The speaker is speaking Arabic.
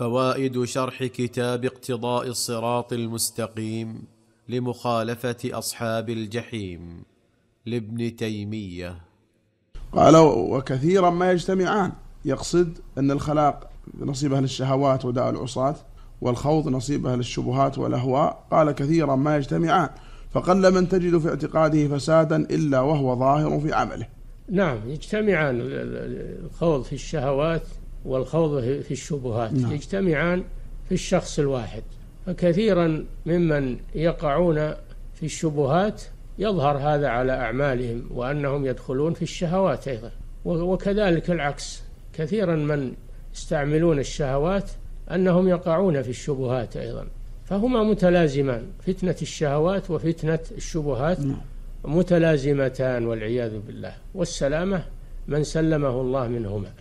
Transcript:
فوائد شرح كتاب اقتضاء الصراط المستقيم لمخالفة أصحاب الجحيم لابن تيمية. قال وكثيرا ما يجتمعان. يقصد أن الخلاق نصيبها للشهوات وداء العصاة والخوض نصيبها للشبهات والأهواء. قال كثيرا ما يجتمعان. فقل من تجد في اعتقاده فسادا إلا وهو ظاهر في عمله. نعم يجتمعان الخوض في الشهوات والخوض في الشبهات. نعم. يجتمعان في الشخص الواحد. فكثيرا ممن يقعون في الشبهات يظهر هذا على أعمالهم وأنهم يدخلون في الشهوات أيضا. وكذلك العكس. كثيرا من يستعملون الشهوات أنهم يقعون في الشبهات أيضا. فهما متلازمان. فتنة الشهوات وفتنة الشبهات نعم. متلازمتان والعياذ بالله. والسلامة من سلمه الله منهما.